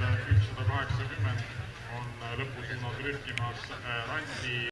ükssada kaheksakümmend on äh, lõpusuunas rühkimas äh, Anti